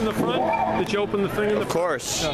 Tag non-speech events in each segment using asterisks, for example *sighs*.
in the front? Did you open the thing in the Of course.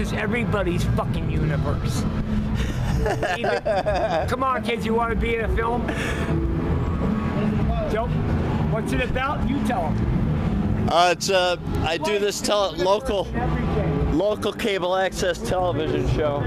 is everybody's fucking universe. Even, come on, kids, you want to be in a film? Joe, what's it about? You tell them. Uh, it's uh, I do this tele- local, local cable access television show.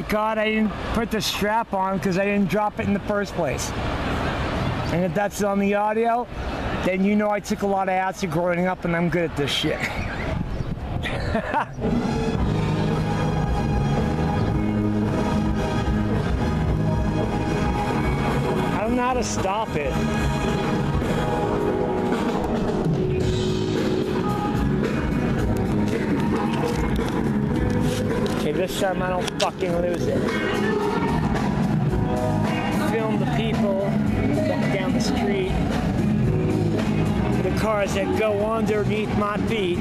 Thank God I didn't put the strap on because I didn't drop it in the first place. And if that's on the audio, then you know I took a lot of acid growing up and I'm good at this shit. *laughs* I don't know how to stop it. this time I don't fucking lose it. Film the people walking down the street, the cars that go underneath my feet.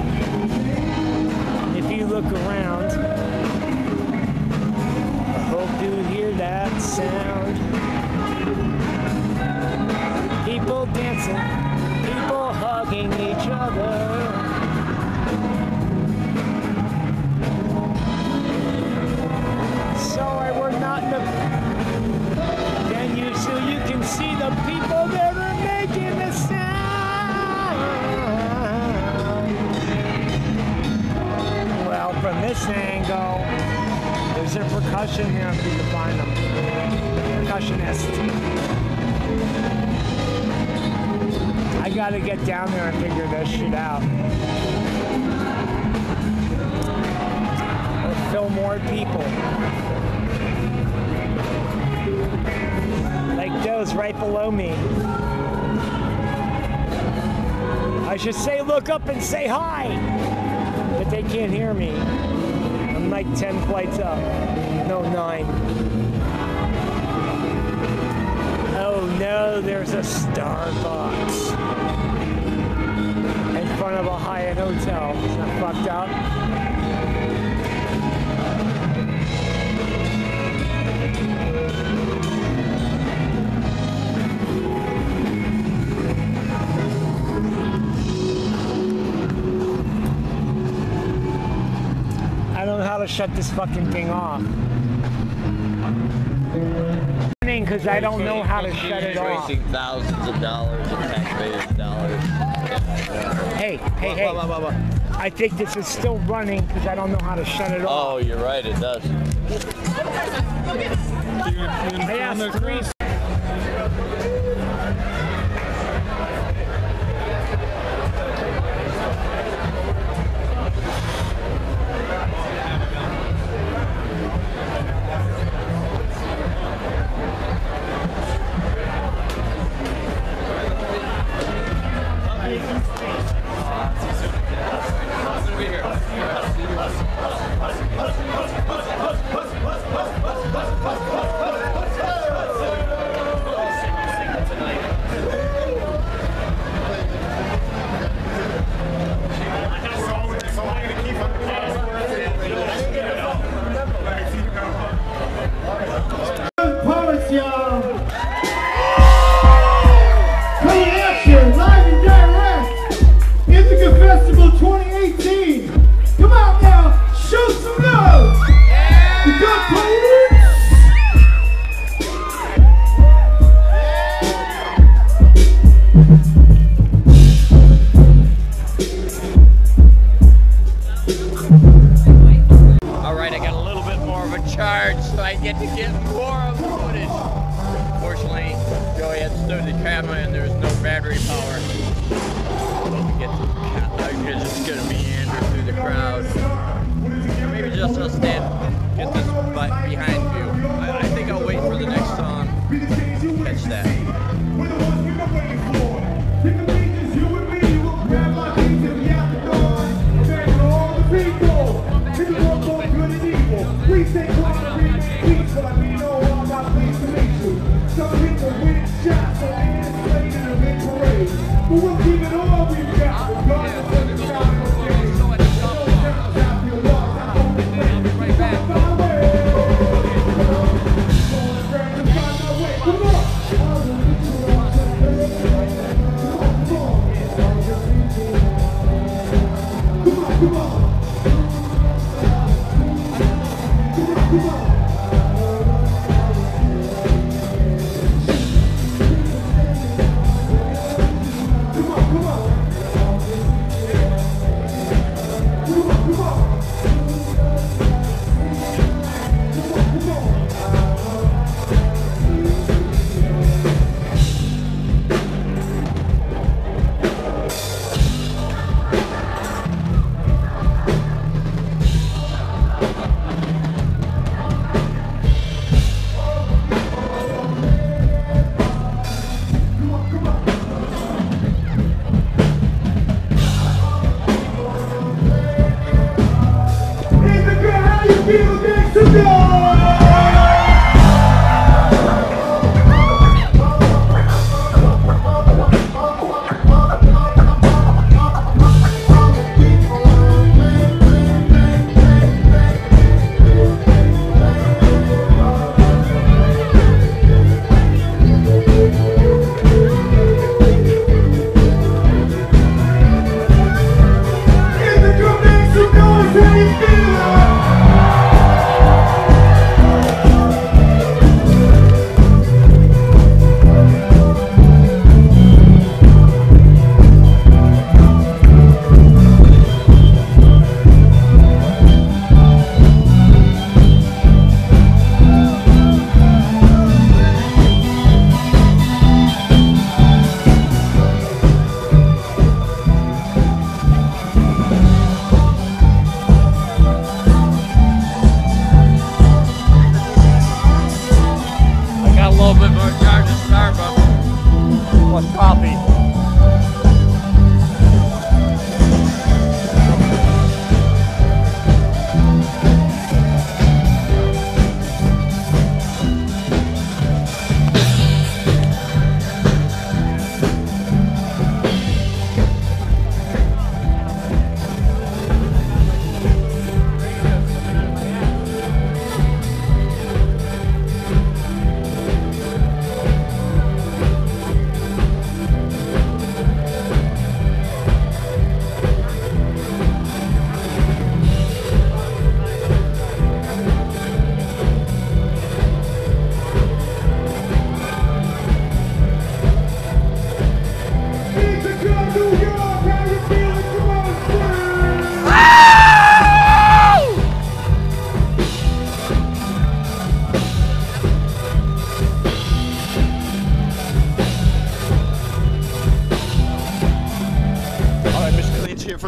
If you look around, I hope you hear that sound. People dancing, people hugging each other. Gotta get down there and figure this shit out. Fill more people. Like those right below me. I should say look up and say hi, but they can't hear me. I'm like 10 flights up. No, nine. Oh no, there's a Starbucks front of a Hyatt hotel. Isn't that fucked up? I don't know how to shut this fucking thing off. Because I don't know how to shut it off. Thousands of dollars in taxpayers' dollars. Hey, hey, hey. Wah, wah. I think this is still running because I don't know how to shut it off. Oh, you're right, it does. I asked three.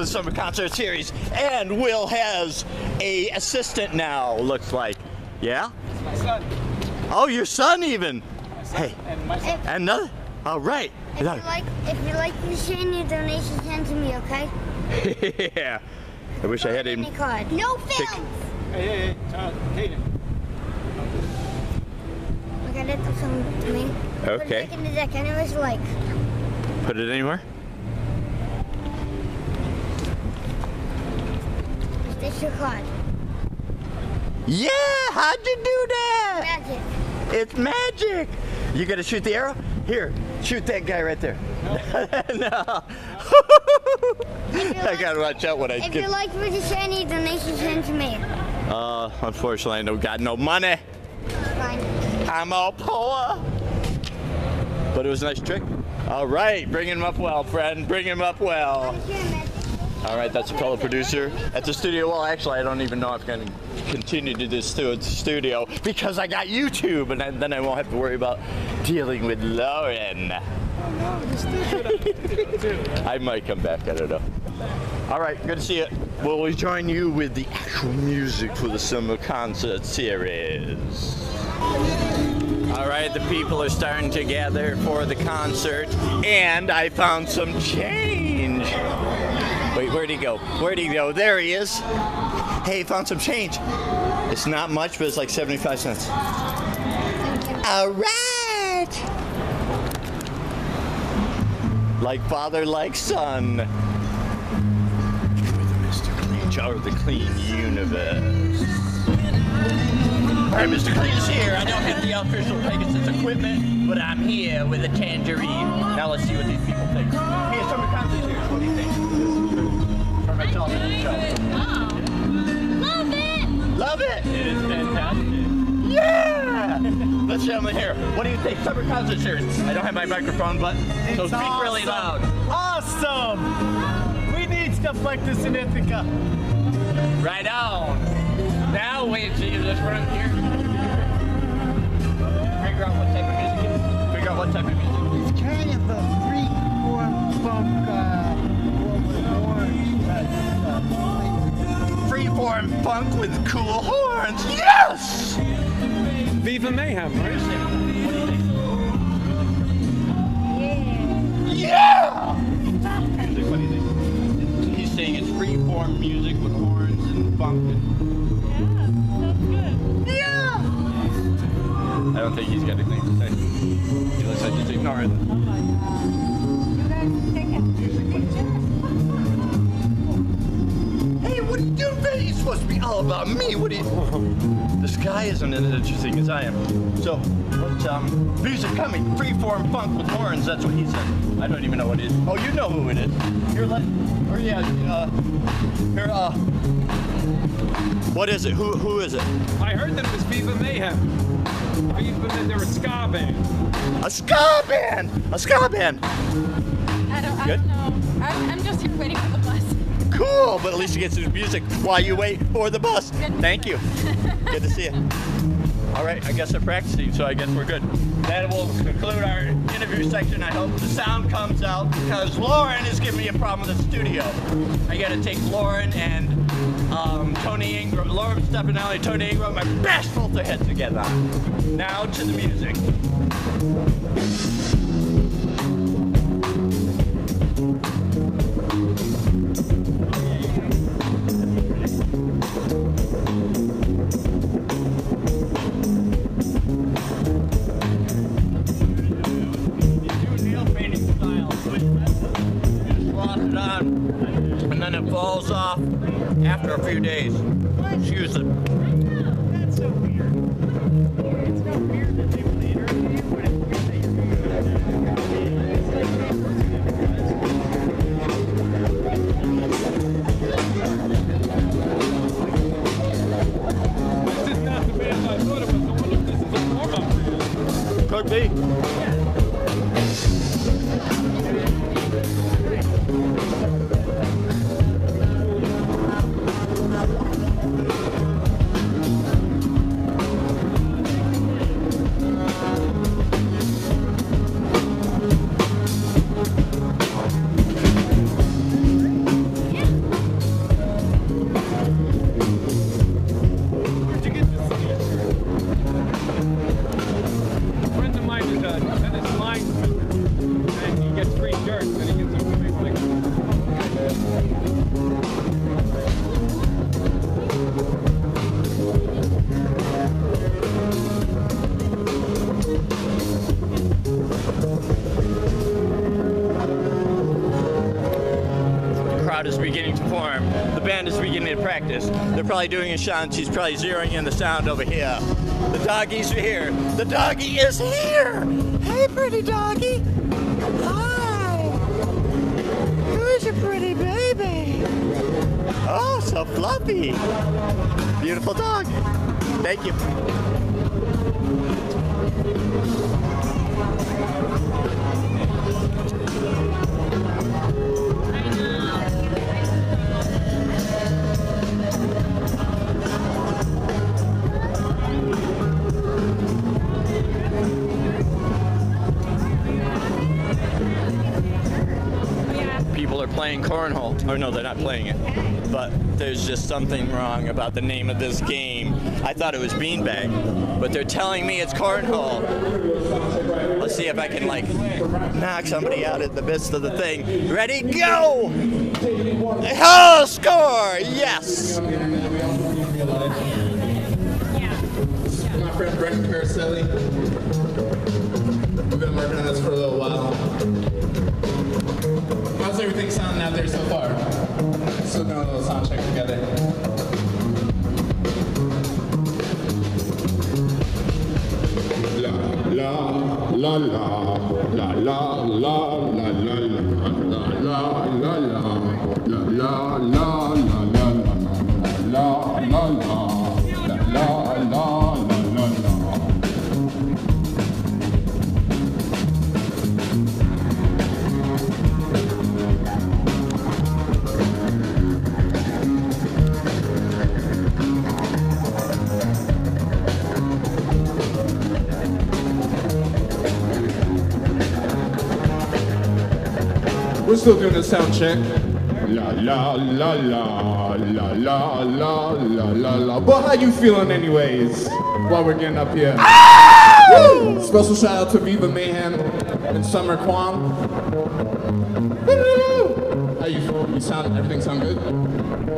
For the summer concert series, and Will has a assistant now. Looks like, yeah. My son. Oh, your son even. Hey, And my son. and another. All right. If you like, if you like to send your donations, send to me, okay? *laughs* yeah. I wish I had him. Any card. No Pick- films. Hey, hey, hey. Kaden. Okay, that does something to me. Put it Okay. back in the deck. I never like. Put it anywhere. Is this your card? Yeah. How'd you do that? Magic. It's magic. You gotta shoot the arrow. Here, shoot that guy right there. *laughs* no. *laughs* I gotta watch out when I If get. you like to send any donations, send to me. Uh, unfortunately, I don't got no money. Fine. I'm all poor. But it was a nice trick. All right, bring him up well, friend. Bring him up well. All right, that's a fellow producer at the studio. Well, actually, I don't even know if I'm going to continue to do this studio because I got YouTube, and then- I won't have to worry about dealing with Lauren. Oh, no, *laughs* I might come back. I don't know. All right, good to see you. Will we join you with the actual music for the summer concert series? All right, the people are starting to gather for the concert, and I found some change. Wait, where'd he go? Where'd he go? There he is. Hey, found some change. It's not much, but it's like 75 cents. All right. Like father, like son. With Mr. Clean, of the clean universe. All right, Mr. Clean's here. I don't have the official PEGASYS equipment, but I'm here with a tangerine. Now let's see what these people think. Hey, summer concert series. What do you think? For my television show. Love it. Love it. It is fantastic. Yeah! Let's show them here. What do you think? Summer concert series. I don't have my microphone, but so speak really loud. Awesome! We need stuff like this in Ithaca. Right on. Now wait till you just run here. Figure out what type of music it is. Figure out what type of music. It's kind of a freak form funk, uh, Freeform funk with cool horns. Yes! Viva Mayhem, right? Yeah! Music, what do you think? He's saying it's freeform music with horns and funk. And... Yeah! That's good. Yeah! I don't think he's got anything to say. He looks like he's ignoring. Hey, what are you doing? man? You're supposed to be all about me. What are you? This guy isn't as interesting as I am. So, what's um are coming? Freeform funk with horns. That's what he said. I don't even know what it is. Oh, you know who it is. Here, let. Or yeah. Uh, here. Uh. What is it? Who who is it? I heard that it was Viva Mayhem. Viva, they were a ska band. A ska band. A ska band. I don't, I Good? don't know. I'm, I'm just here waiting for the bus. Cool, but at least you get some music while you wait for the bus. Thank you. Good to see you. All right, I guess I'm practicing, so I guess we're good. That will conclude our interview section. I hope the sound comes out because Lauren is giving me a problem with the studio. I got to take Lauren and um, Tony Ingram, Lauren Stefanelli, Tony Ingram, my best filter head together. Now to the music. Falls off after a few days. Excuse it. Is to form. The band is beginning to practice. They're probably doing a sound. She's probably zeroing in the sound over here. The doggies are here. The doggy is here. Hey, pretty doggy. Hi. Who's your pretty baby? Oh, so fluffy. Beautiful dog. Thank you. Playing cornhole. Or no, they're not playing it. But there's just something wrong about the name of this game. I thought it was beanbag, but they're telling me it's cornhole. Let's see if I can like knock somebody out in the midst of the thing. Ready? Go! Oh, score! Yes! My friend Brendan Caraselli. We've been working on this for a little while. How's everything sounding out there so far? Still doing a little sound check together. La la la la la la la la la la la la la la la We're still doing the sound check. La la la la la la la la la la. But how you feeling anyways while we're getting up here? Woo! Special shout out to Viva Mayhem and Summer Kwong. How you feel? You sound everything sound good?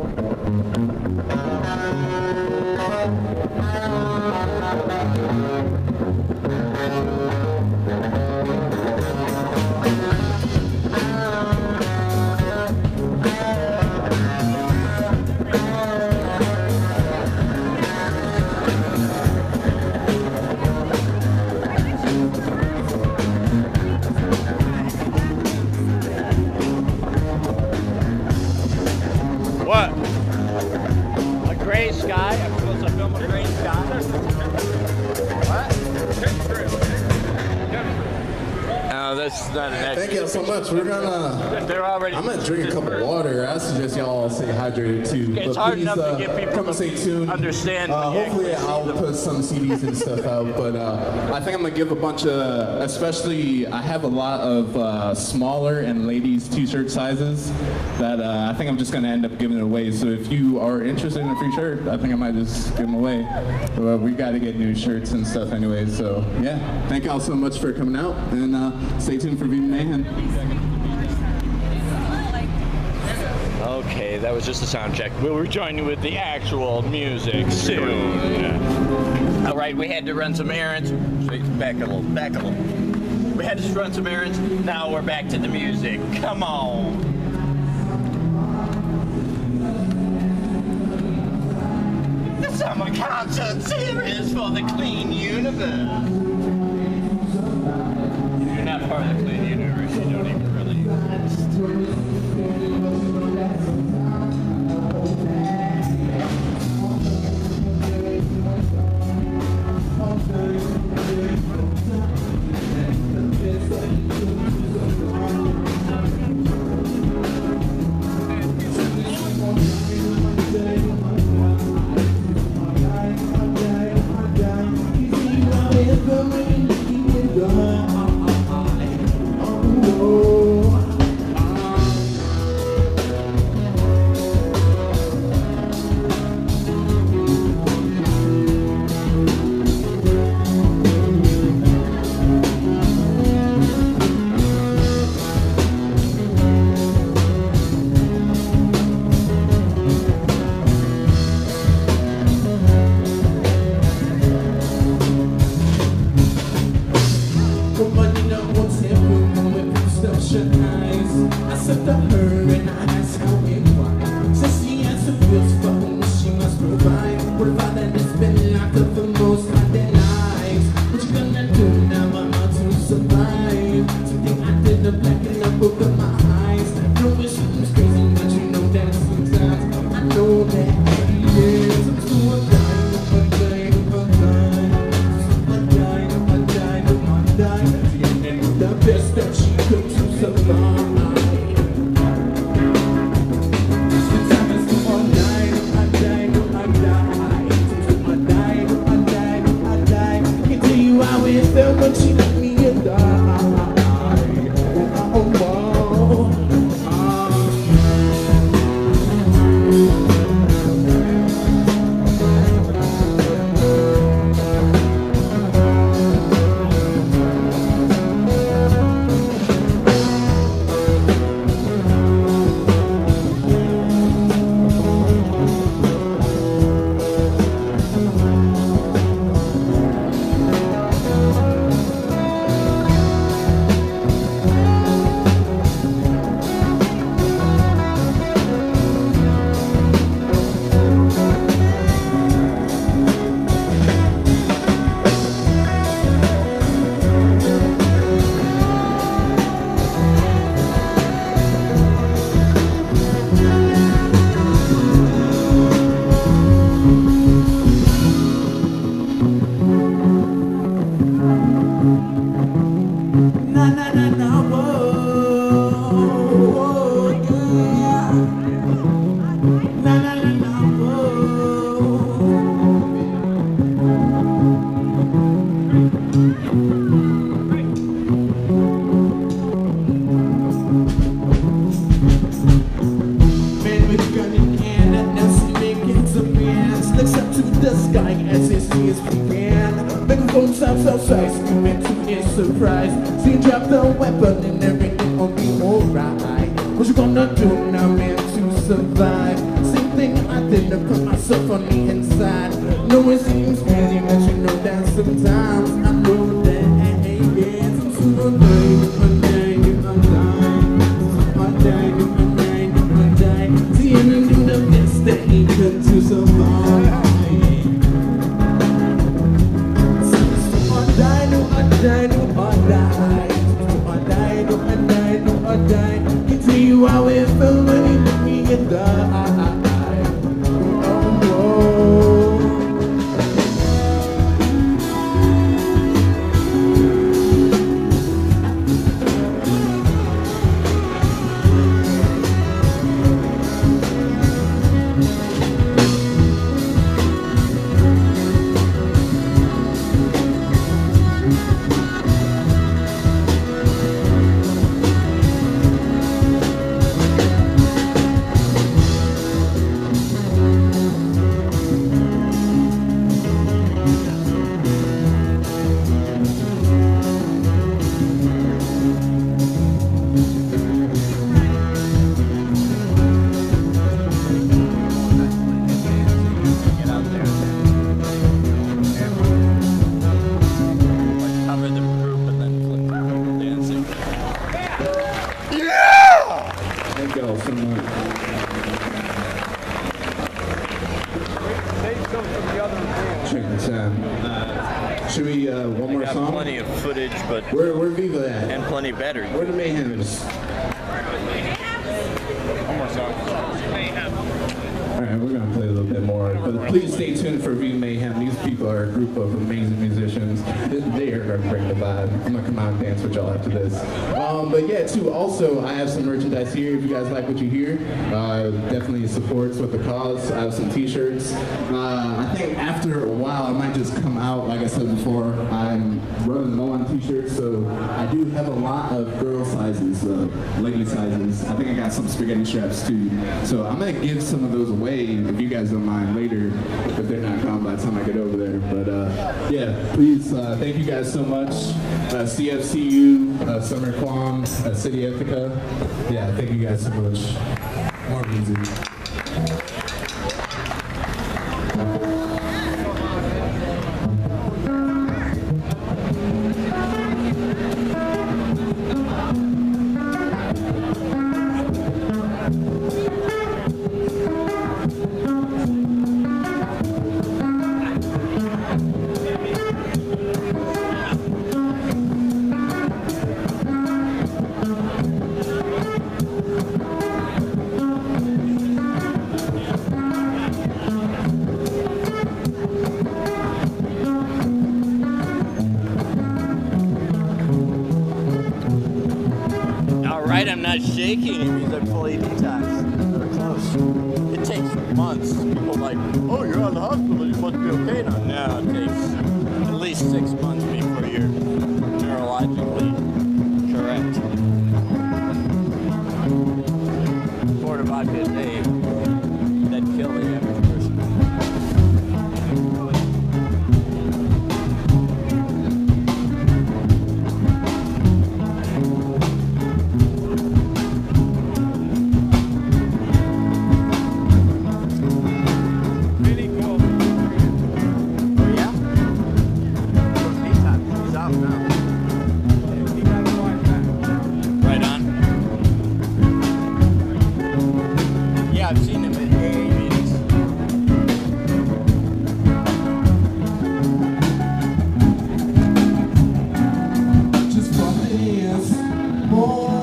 It's but hard please, enough to uh, get people come to stay tuned. understand Uh, hopefully, I'll put some CDs and stuff out. But uh, I think I'm gonna give a bunch of, especially I have a lot of uh, smaller and ladies T-shirt sizes that uh, I think I'm just gonna end up giving away. So if you are interested in a free shirt, I think I might just give them away. But we got to get new shirts and stuff anyway. So yeah, thank y'all so much for coming out and uh, stay tuned for Viva Mayhem. Okay, that was just a sound check. We'll rejoin you with the actual music soon. All right, we had to run some errands. Back a little, back a little. We had to run some errands. Now we're back to the music. Come on. summer concert series for the clean universe. You're not part of the clean. time dance with y'all after this. Um, but yeah, too, also, I have some merchandise here if you guys like what you hear. Uh, definitely supports with the cause. I have some t-shirts. Uh, I think after a while, I might just come out, like I said before, I'm running low on t-shirts, so I do have a lot of girl sizes, uh, lady sizes. I think I got some spaghetti straps too. So I'm gonna give some of those away if you guys don't mind later, if they're not gone by the time I get over there. But uh, yeah, please, uh, thank you guys so much. Uh, see CFCU, uh, Summer Quam, uh, City Ithaca. Yeah, thank you guys so much. More music.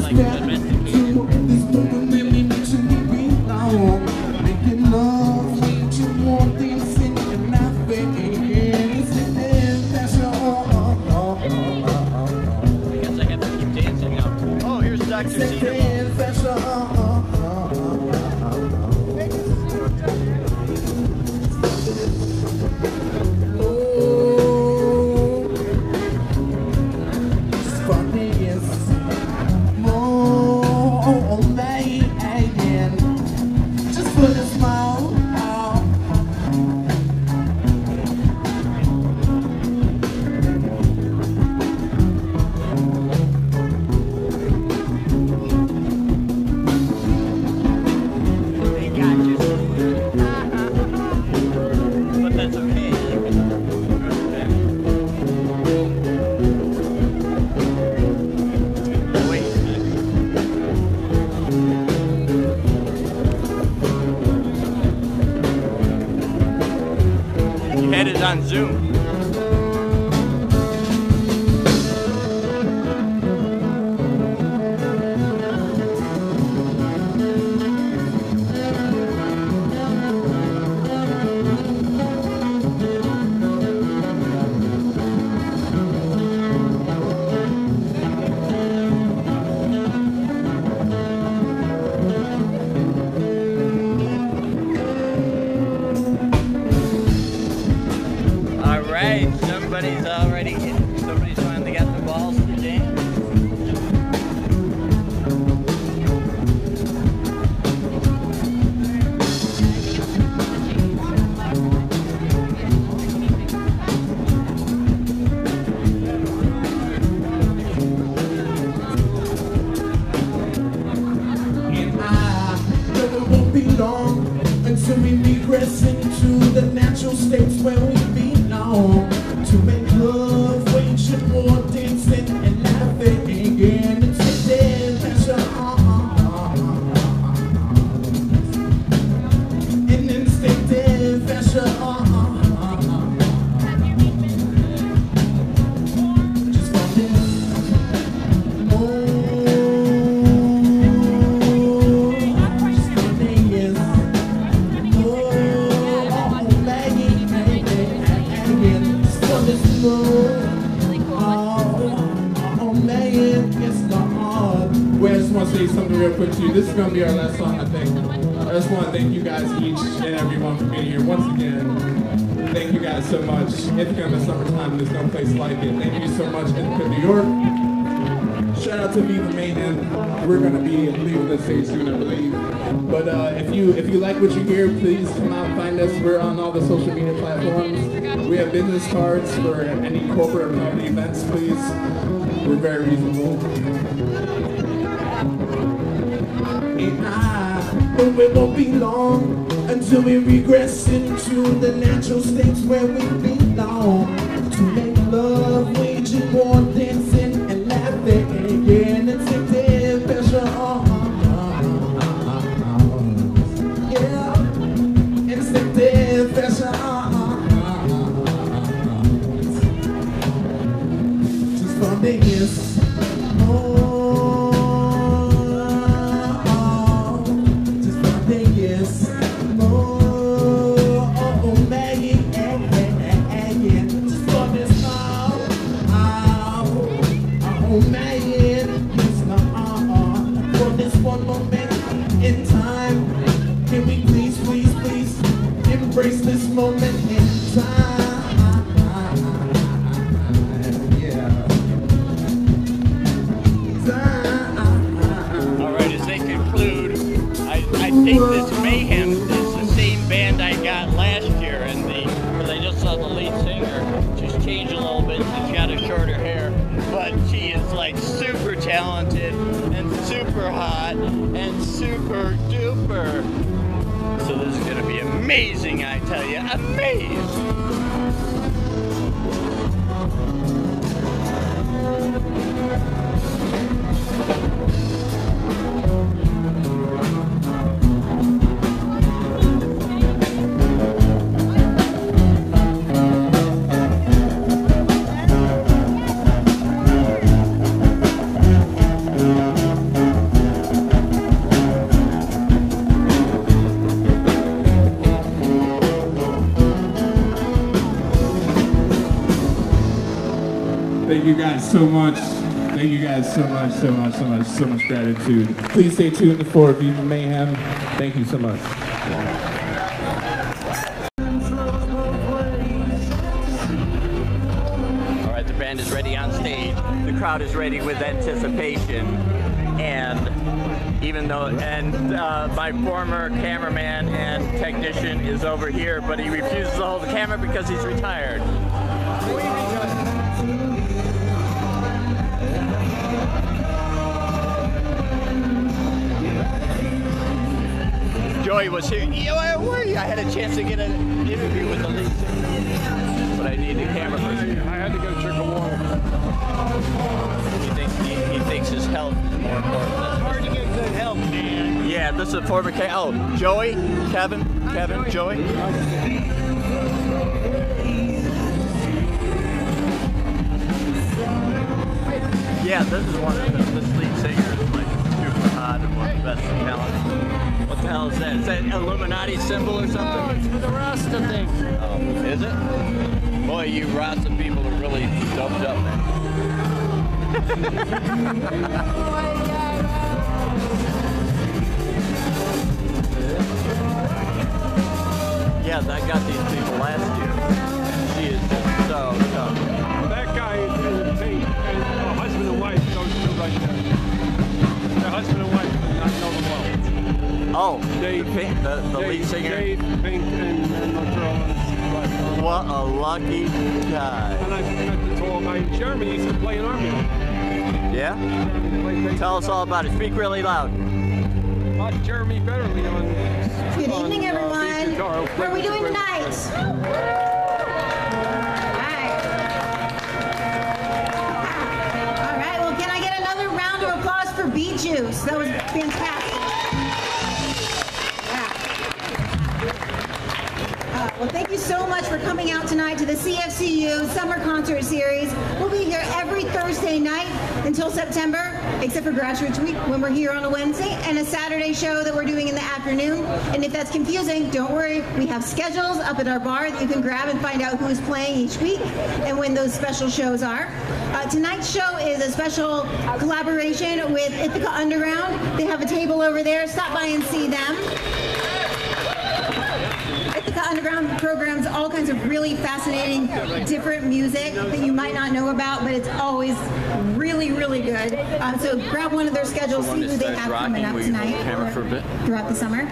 like, We're gonna be leaving the stage soon, I believe. But uh, if you if you like what you hear, please come out and find us. We're on all the social media platforms. We have business cards for any corporate or company events. Please, we're very reasonable. And I know it won't be long until we regress into the natural states where we belong. Super duper. So this is gonna be amazing, I tell you, amazing. Thank you guys so much. Thank you guys so much, so much, so much, so much gratitude. Please stay tuned for Viva Mayhem. Thank you so much. All right, the band is ready on stage. The crowd is ready with anticipation. And even though, and uh, my former cameraman and technician is over here, but he refuses to hold the camera because he's retired. Joey was here. Yeah, where were? I had a chance to get an interview with the lead singer, but I need the camera person. I had to go drink a water. He thinks, he, he thinks his health is more important. hard to get good health, man. Yeah, this is a former K. Oh, Joey, Kevin, Kevin, Joey. Yeah, this is one of the, best talent. What the hell is that? Is that Illuminati symbol or something? No, it's for the Rasta thing. Oh, is it? Boy, you Rasta people are really dumped up, man. *laughs* Yeah, that got these people last year. She is just so dumb. That guy is in pain. And husband and wife, those two right there. Their husband and wife. Oh, Dave, the, Pink- the, the lead singer. Dave, Pink, and, and my girl. is- What a lucky guy. And I met the tall guy in Germany. He used to play in our band. Yeah? Tell us all about it. Speak really loud. Uh, Jeremy Betterly on. Good on, evening, uh, everyone. guitar. How are we doing tonight? All right, Alright, well, can I get another round of applause for Beet Juice? That was fantastic. Well, thank you so much for coming out tonight to the CFCU Summer Concert Series. We'll be here every Thursday night until September, except for Graduates Week when we're here on a Wednesday, and a Saturday show that we're doing in the afternoon. And if that's confusing, don't worry. We have schedules up at our bar that you can grab and find out who's playing each week and when those special shows are. Uh, tonight's show is a special collaboration with Ithaca Underground. They have a table over there. Stop by and see them. Programs all kinds of really fascinating, different music that you might not know about, but it's always really, really good. Um, so grab one of their schedules, see who they have coming up tonight or for a bit? throughout the summer.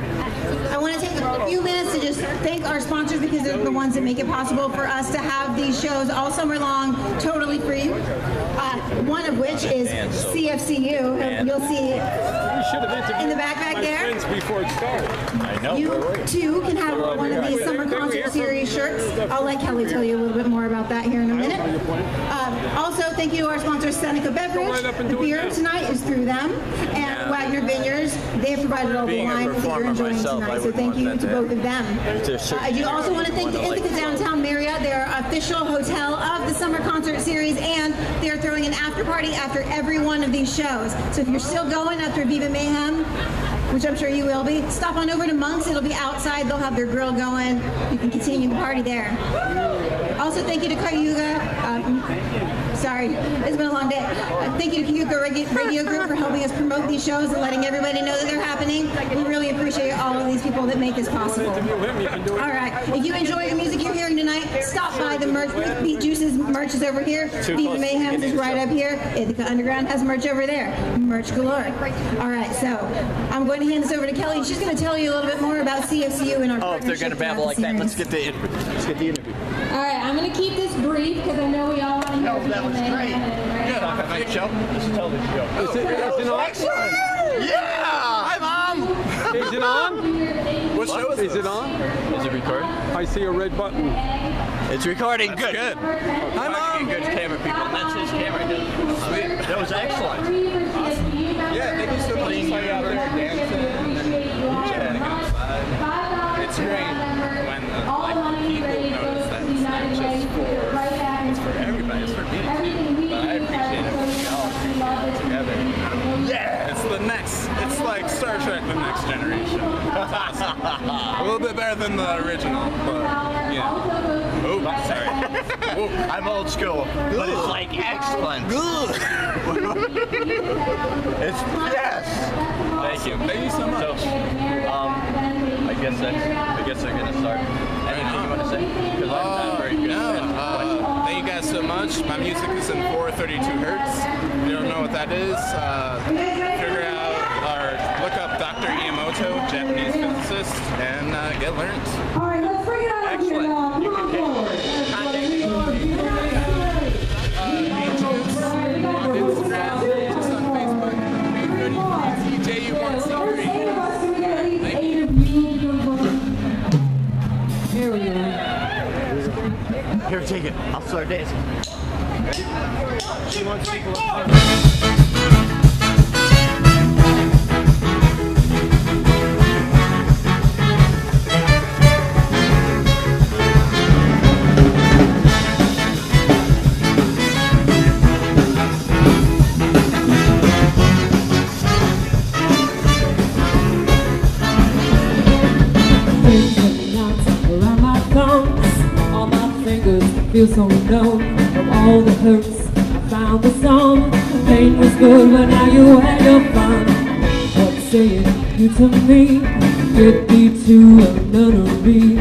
I want to take a few minutes to just thank our sponsors because they're the ones that make it possible for us to have these shows all summer long, totally free. Uh, one of which is CFCU. You'll see should have interviewed in the back back there. before it started. I know. You too can have one of these summer concert series shirts. I'll let Kelly tell you a little bit more about that here in a minute. Um, also, thank you to our sponsor Seneca Beverage. The beer tonight is through them, and Wagner Vineyards. They have provided all the Being a wine that you're performer enjoying myself, I tonight. So thank want you that to to both of them. There's Uh, I do also want to thank the Ithaca Downtown Marriott. They're official hotel of the summer concert series, and they're throwing an after party after every one of these shows. So if you're still going after Viva Mayhem, which I'm sure you will be, stop on over to Monks. It'll be outside. They'll have their grill going. You can continue the party there. Also, thank you to Cayuga. Um, sorry, it's been a long day. Uh, thank you to Cayuga Radi- Radio Group for helping us promote these shows and letting everybody know that they're happening. We really appreciate all of these people that make this possible. All right. If you enjoy the music you're hearing tonight, stop by the merch. Beat Juice's merch is over here. Too Viva close. Mayhem's is right up here. Ithaca Underground has merch over there. Merch galore. All right. So I'm going to hand this over to Kelly. She's going to tell you a little bit more about CFCU and our Oh, if they're gonna babble the like that, let's get the interview. Let's get the interview. All right, I'm gonna keep this brief because I know we all want to hear No, that was Viva great. Mayhem, right? Good. Off night show. This is television show. Is it, is it on? Yeah! Hi, mom. Is it on? What show is Is it on? Is it recording? I see a red button. It's recording. good. Good. Hi, mom. Good camera people. And that's his camera. Sweet. That was excellent. Awesome. Yeah, thank you so much. Out there dancing and chatting outside. It's great when uh, like people notice that it's not just for it's for everybody. It's for me too. But I appreciate it when we all appreciate it together. Yeah, it's the next. It's like Star Trek: The Next Generation. It's awesome. *laughs* A little bit better than the original, but yeah. Oh, sorry. I'm old school, but it's like excellent. Good. *laughs* it's yes. Thank you. Thank you so much. So, um, I guess that's. I guess they're gonna start. Anything you want to say? Because I'm not very good. Uh, thank you guys so much. My music is in 432 hertz. If you don't know what that is, uh, figure out or look up Dr. Emoto, Japanese physicist, and uh, get learned. All right, let's bring it out of the box. That's what we are doing here now. Come on forward. Here we go. Here, take it. I'll start dancing. She wants people feel so numb from all the hurts. I found the song. The pain was good, but now you had your fun. What saying you to me? Get me to a nunnery.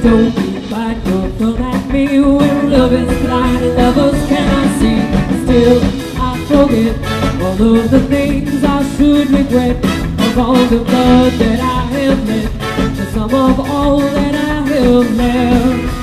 Don't be fight your fun at me. When love is blind and lovers cannot see. Still, I forget all of the things I should regret. Of all the blood that I have let. The sum of all that I have left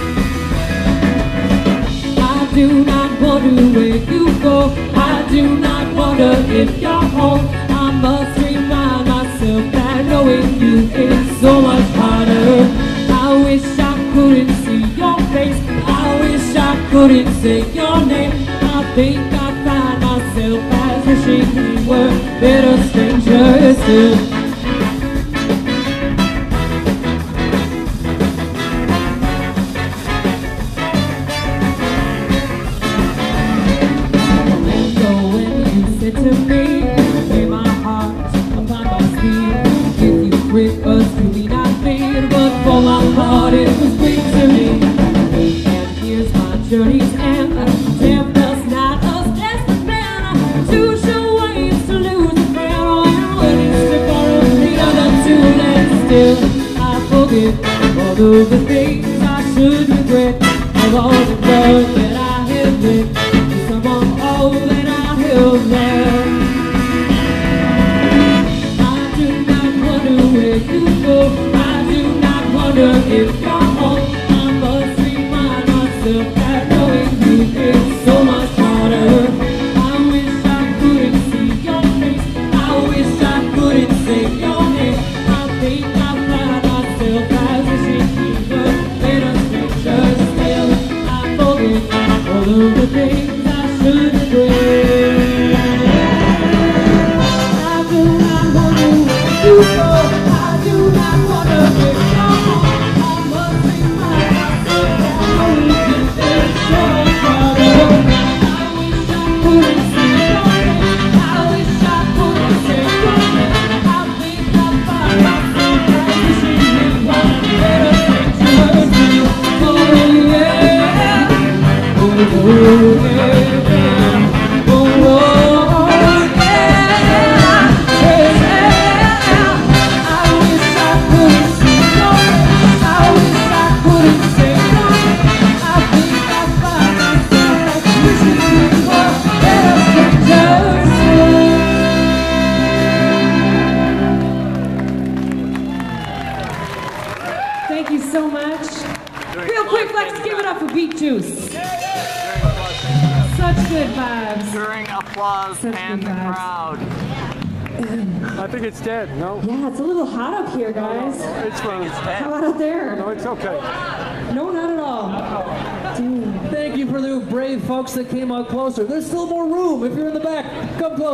do not wonder where you go. I do not wonder if you're home. I must remind myself that knowing you is so much harder. I wish I couldn't see your face. I wish I couldn't say your name. I think I find myself as wishing we were better strangers still. you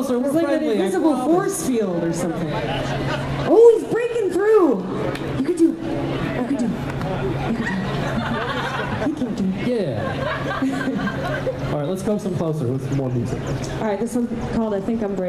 closer. It was like a an invisible force field or something. Oh, he's breaking through. You could do. You could do. You could do. can do. Yeah. *laughs* All right, let's go some closer with some more music. All right, this one's called I Think I'm Brave.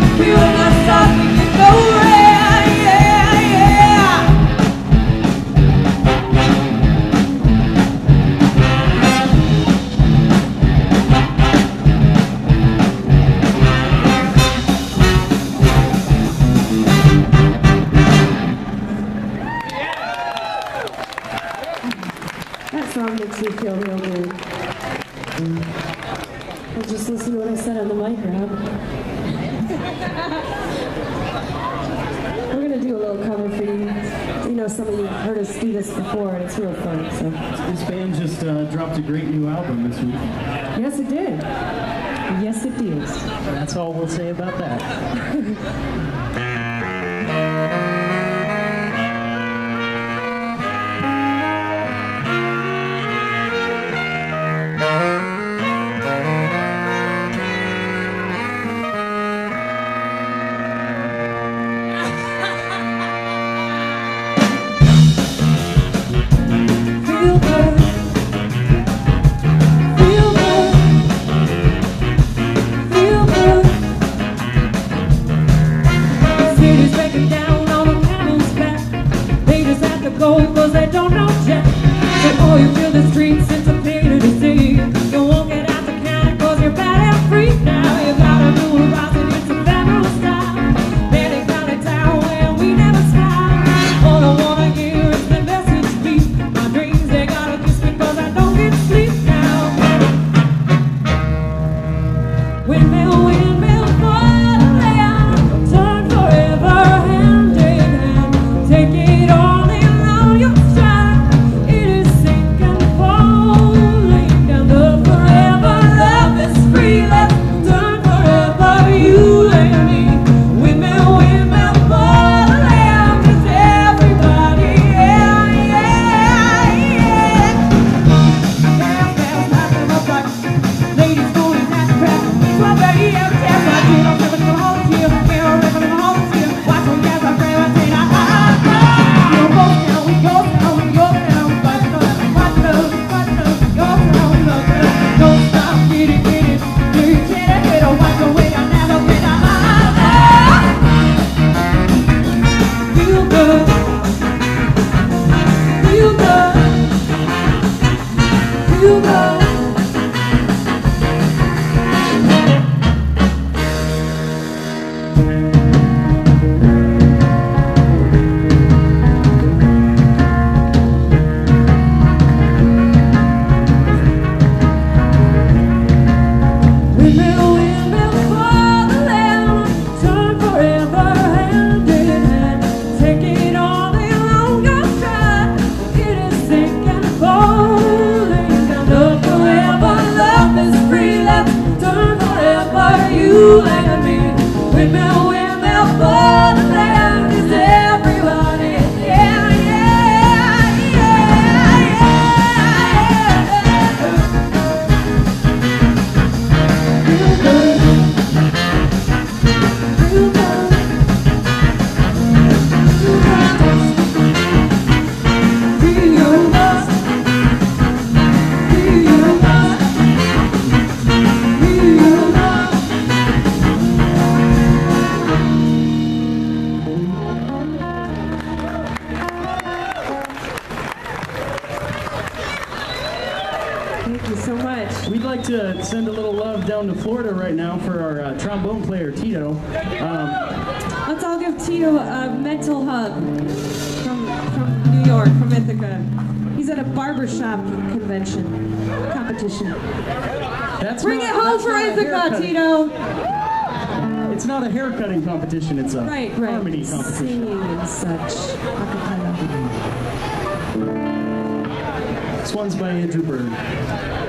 That's Bring not, it home for Ithaca, Tito. It's not a haircutting competition. It's a right, right. harmony competition. And such. This one's by Andrew Bird.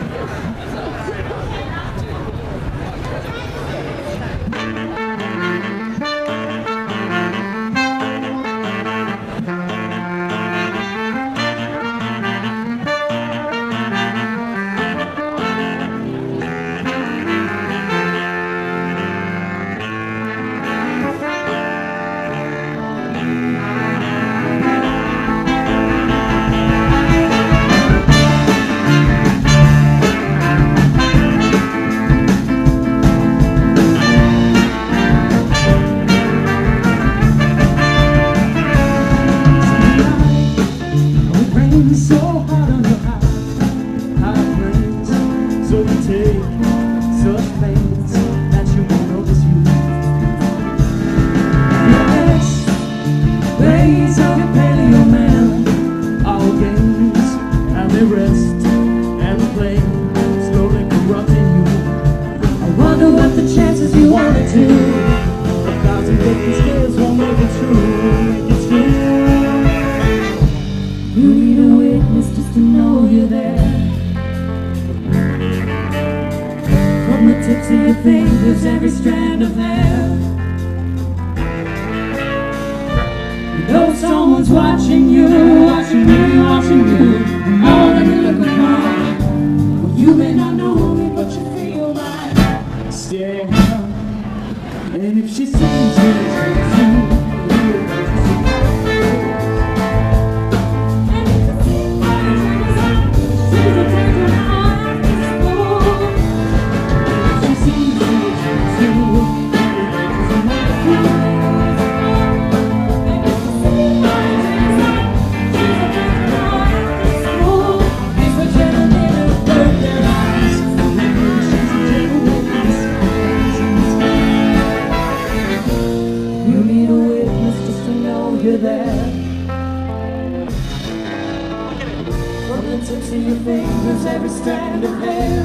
fingers, every strand of hair.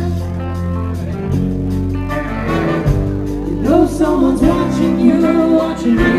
You know someone's watching you, watching you.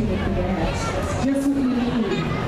Just what you need.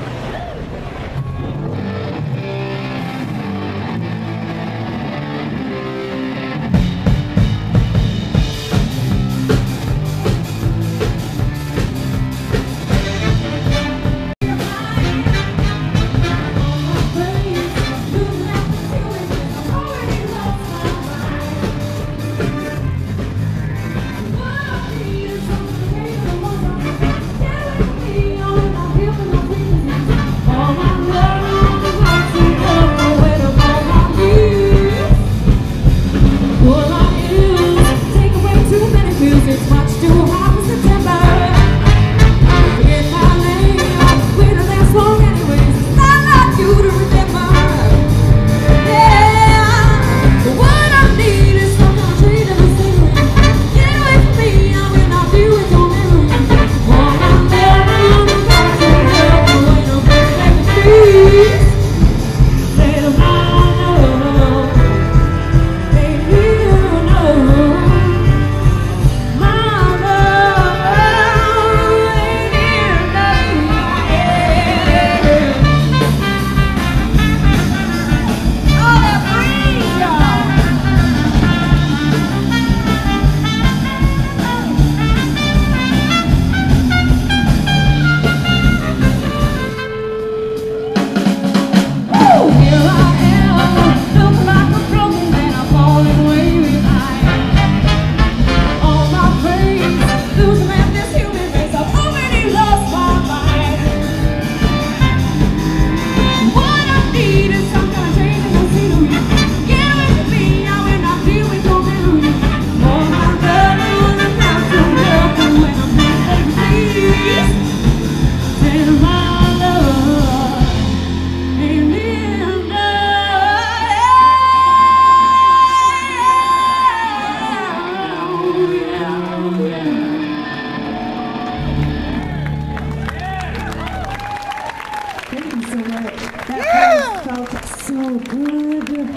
so *sighs* good.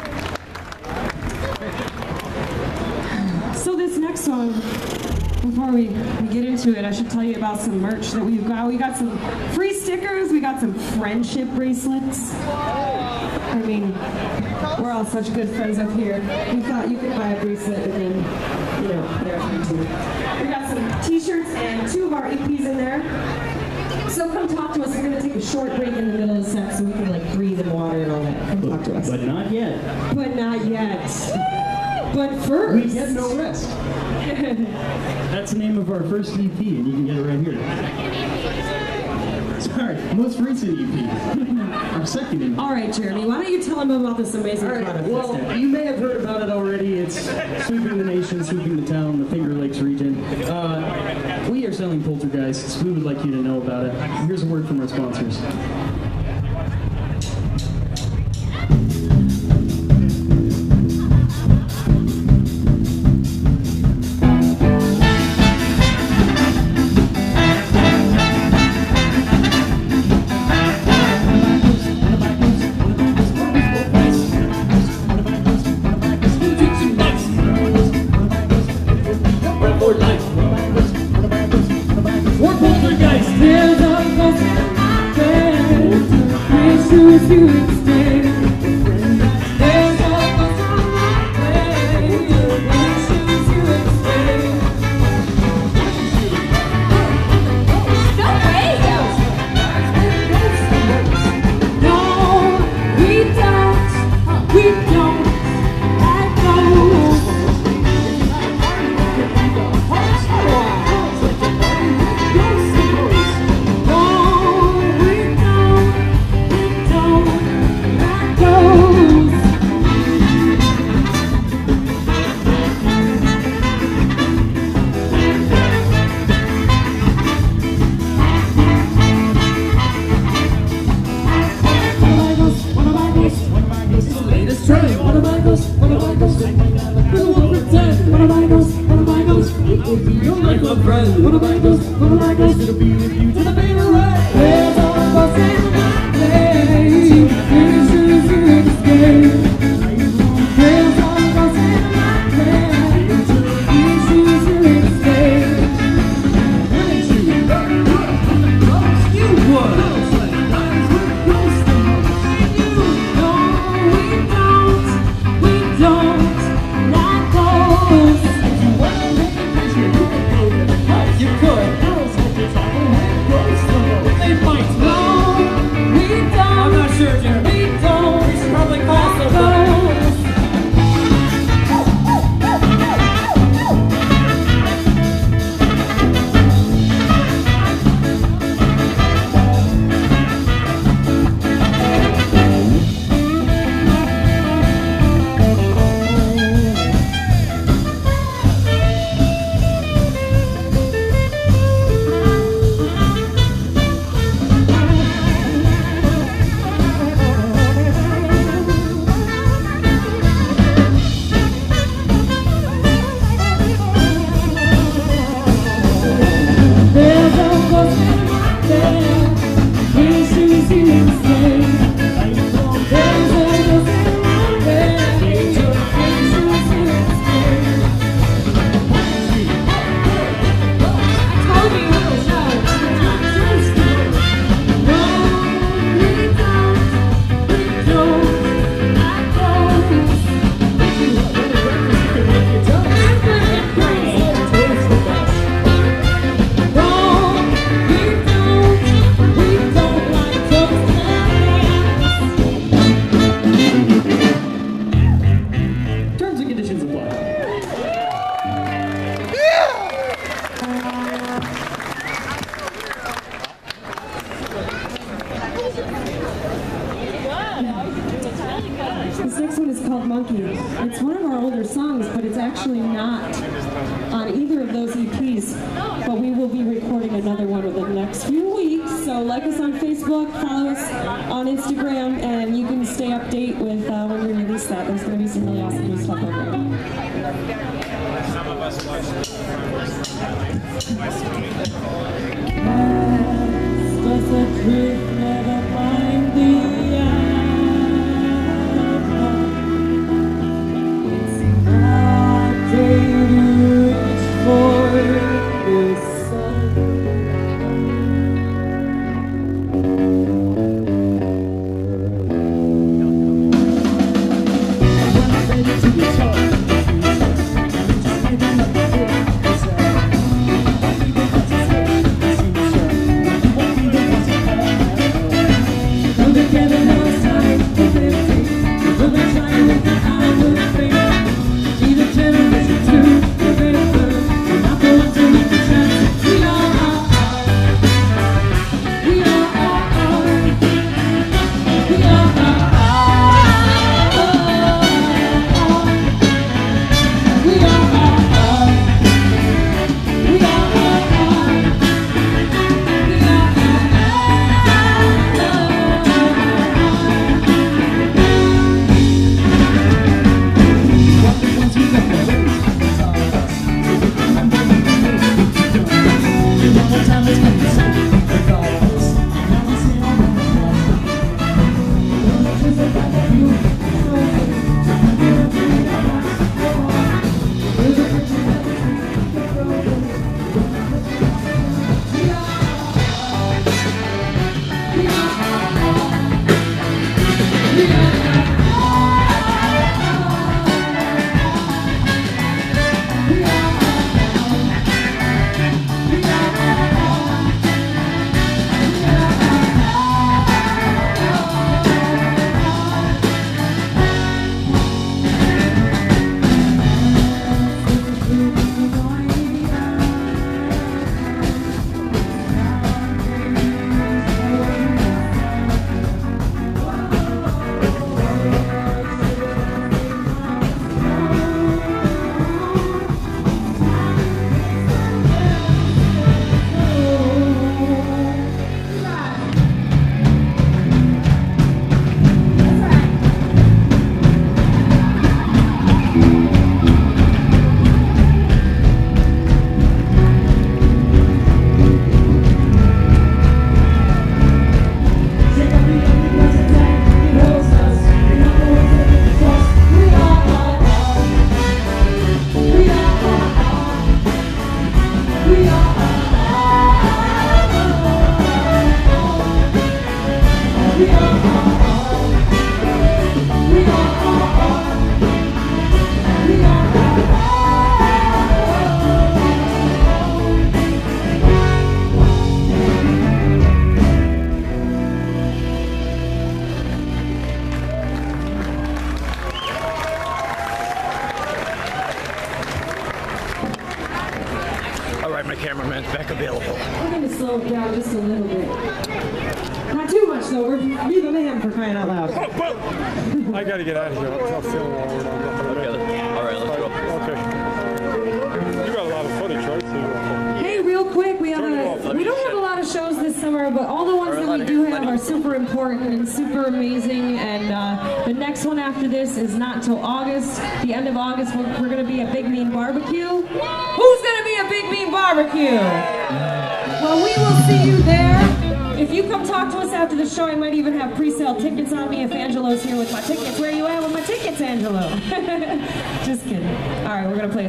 So this next song, before we, we get into it, I should tell you about some merch that we've got. We got some free stickers. We got some friendship bracelets. I mean, we're all such good friends up here. We thought you could buy a bracelet and then, you know, there too. We got some t-shirts and two of our EPs in there. So come talk to us. We're gonna take a short break in the middle of the set so we can like breathe and water and all that. Come talk to us. But not yet. But not yet. But first. We get no rest. That's the name of our first EP, and you can get it right here. Sorry, most recent EP. *laughs* our second EP. All right, Jeremy, why don't you tell them about this amazing right, product? well, you may have heard about it already. It's sweeping the nation, sweeping the town, the Finger Lakes region. Uh, selling poltergeists. We would like you to know about it. Here's a word from our sponsors. It'll be with you One is called Monkey. It's one of our older songs, but it's actually not on either of those EPs. But we will be recording another one within the next few weeks. So like us on Facebook, follow us on Instagram, and you can stay update with uh, when we release that. There's going to be some really awesome new stuff on there. Does the truth never find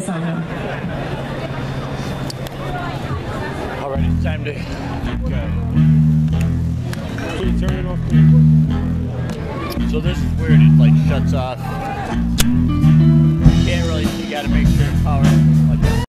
Yes, I. All right, it's time to go. Please turn it off. So this is weird. It like shuts off.